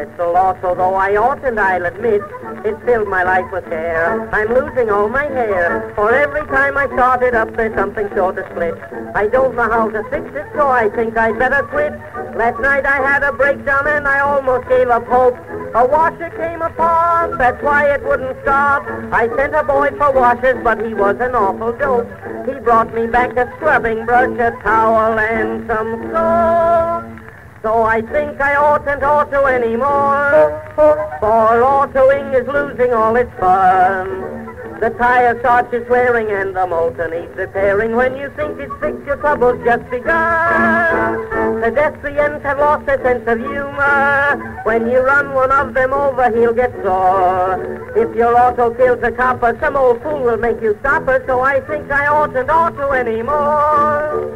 it's a loss, although I oughtn't, I'll admit. It filled my life with care. I'm losing all my hair. For every time I start it up, there's something sure to split. I don't know how to fix it, so I think I'd better quit. Last night I had a breakdown and I almost gave up hope. A washer came apart, that's why it wouldn't stop. I sent a boy for washers, but he was an awful dope. He brought me back a scrubbing brush, a towel, and some soap. So I think I oughtn't auto anymore, for autoing is losing all its fun. The tire starts its wearing and the motor needs repairing. When you think it's fixed, your trouble's just begun. Pedestrians have lost their sense of humor. When you run one of them over, he'll get sore. If your auto kills a copper, some old fool will make you stop her. So I think I oughtn't auto anymore.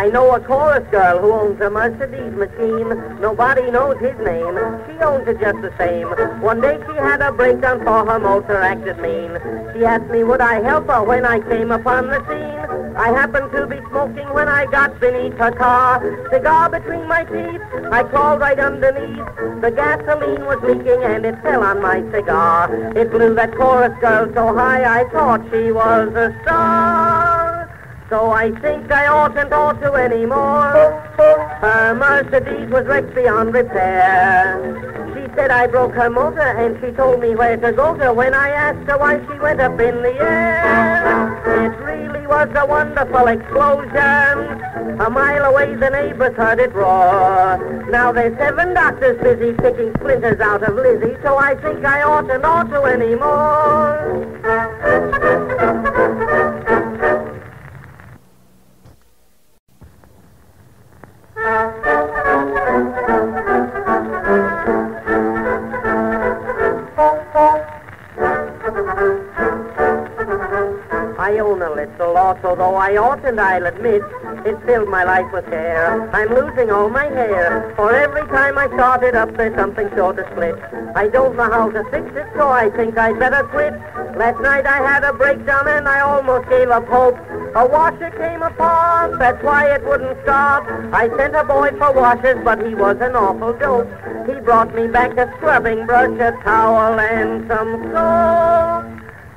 I know a chorus girl who owns a Mercedes machine. Nobody knows his name. She owns it just the same. One day she had a breakdown for her motor acted mean. She asked me would I help her when I came upon the scene. I happened to be smoking when I got beneath her car. Cigar between my teeth. I crawled right underneath. The gasoline was leaking and it fell on my cigar. It blew that chorus girl so high I thought she was a star. So I think I oughtn't auto anymore. Her Mercedes was wrecked beyond repair. She said I broke her motor and she told me where to go to when I asked her why she went up in the air. It really was a wonderful explosion. A mile away the neighbors heard it roar. Now there's seven doctors busy picking splinters out of Lizzie, so I think I oughtn't auto anymore. A loss, although I oughtn't, I'll admit. It filled my life with care. I'm losing all my hair. For every time I start it up, there's something sure to split. I don't know how to fix it, so I think I'd better quit. Last night I had a breakdown and I almost gave up hope. A washer came apart, that's why it wouldn't stop. I sent a boy for washers, but he was an awful dope. He brought me back a scrubbing brush, a towel, and some soap.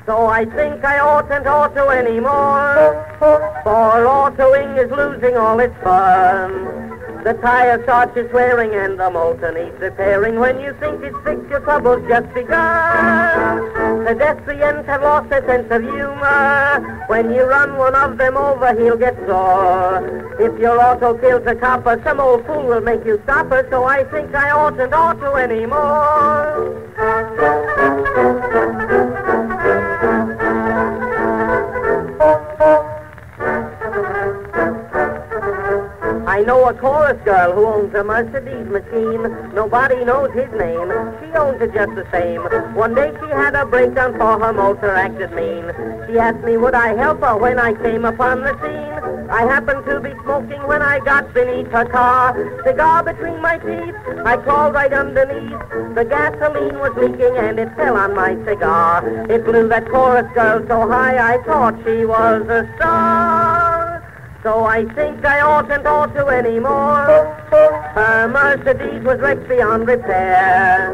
So I think I oughtn't auto anymore, for autoing is losing all its fun. The tire starts its wearing and the motor needs repairing. When you think it's fixed, your trouble's just begun. Pedestrians have lost their sense of humor. When you run one of them over, he'll get sore. If your auto kills a copper, some old fool will make you stop her. So I think I oughtn't auto anymore. Know a chorus girl who owns a Mercedes machine. Nobody knows his name. She owns it just the same. One day she had a breakdown for her motor acted mean. She asked me would I help her when I came upon the scene. I happened to be smoking when I got beneath her car. Cigar between my teeth. I crawled right underneath. The gasoline was leaking and it fell on my cigar. It blew that chorus girl so high I thought she was a star. So I think I oughtn't auto anymore. Her Mercedes was wrecked beyond repair.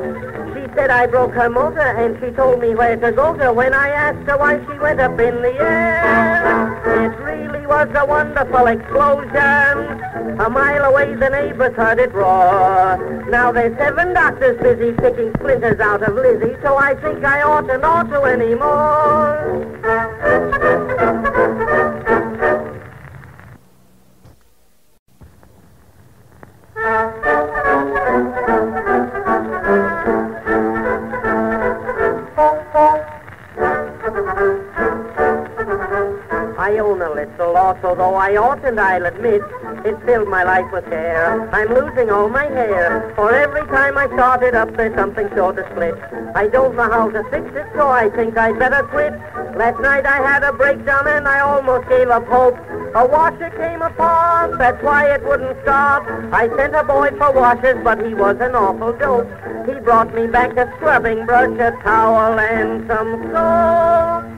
She said I broke her motor and she told me where to go to when I asked her why she went up in the air. It really was a wonderful explosion. A mile away the neighbors heard it roar. Now there's seven doctors busy picking splinters out of Lizzie, so I think I oughtn't auto anymore. I own a little loss, although I oughtn't, I'll admit. It filled my life with care. I'm losing all my hair. For every time I start it up, there's something sure to split. I don't know how to fix it, so I think I'd better quit. Last night I had a breakdown and I almost gave up hope. A washer came apart, that's why it wouldn't stop. I sent a boy for washers, but he was an awful dope. He brought me back a scrubbing brush, a towel, and some soap.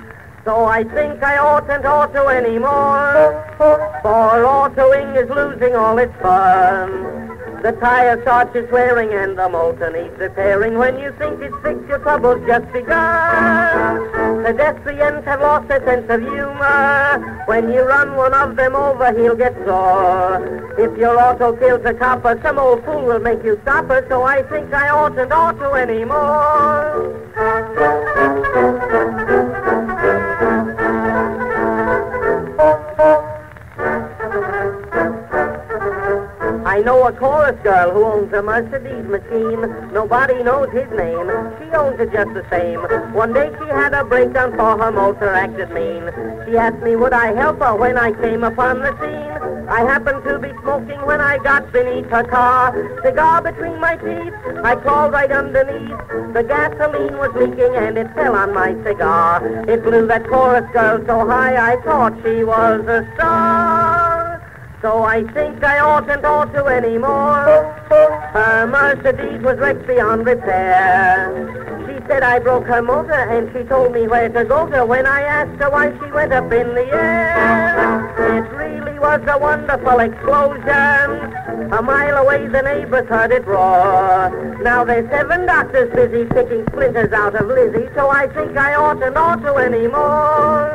So I think I oughtn't auto anymore. For autoing is losing all its fun. The tire starts its wearing and the motor needs repairing. When you think it's fixed, your trouble's just begun. Pedestrians have lost their sense of humor. When you run one of them over, he'll get sore. If your auto kills a copper, some old fool will make you stop her. So I think I oughtn't auto anymore. Know a chorus girl who owns a Mercedes machine. Nobody knows his name. She owns it just the same. One day she had a breakdown for her motor acted mean. She asked me would I help her when I came upon the scene. I happened to be smoking when I got beneath her car. Cigar between my teeth. I crawled right underneath. The gasoline was leaking and it fell on my cigar. It blew that chorus girl so high I thought she was a star. So I think I oughtn't auto anymore. Her Mercedes was wrecked beyond repair. She said I broke her motor and she told me where to go to when I asked her why she went up in the air. It really was a wonderful explosion. A mile away the neighbors heard it roar. Now there's seven doctors busy picking splinters out of Lizzie, so I think I oughtn't auto anymore.